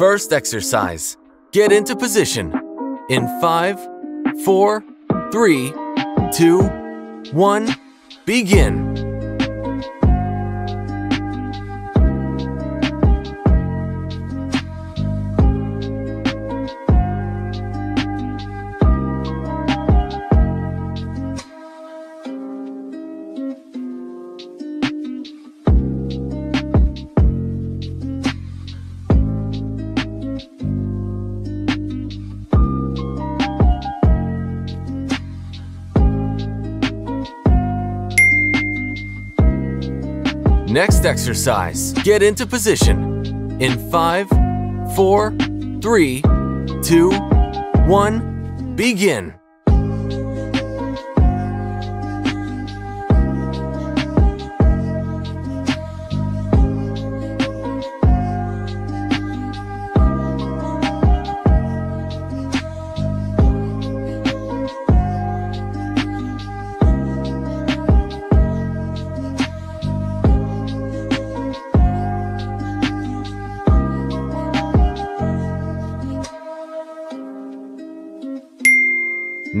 First exercise. Get into position. In five, four, three, two, one, begin. Next exercise. Get into position. In five, four, three, two, one, begin.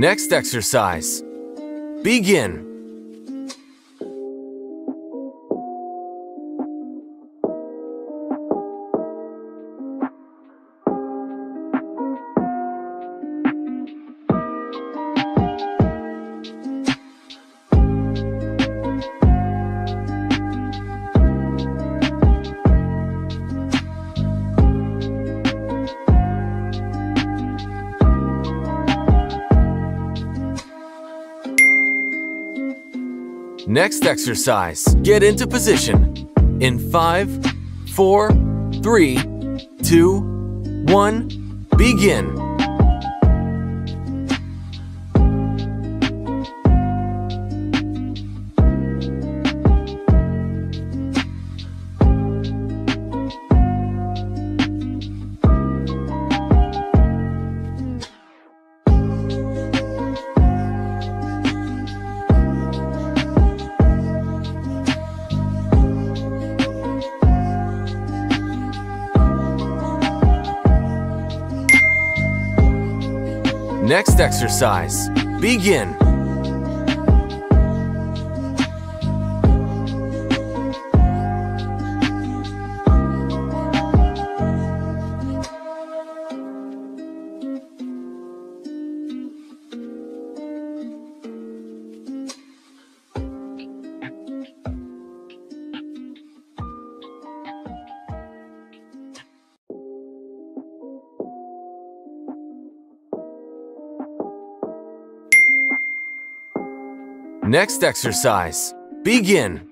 Next exercise. Begin. Next exercise. Get into position. In five, four, three, two, one, begin. Next exercise. Begin. Next exercise. Begin.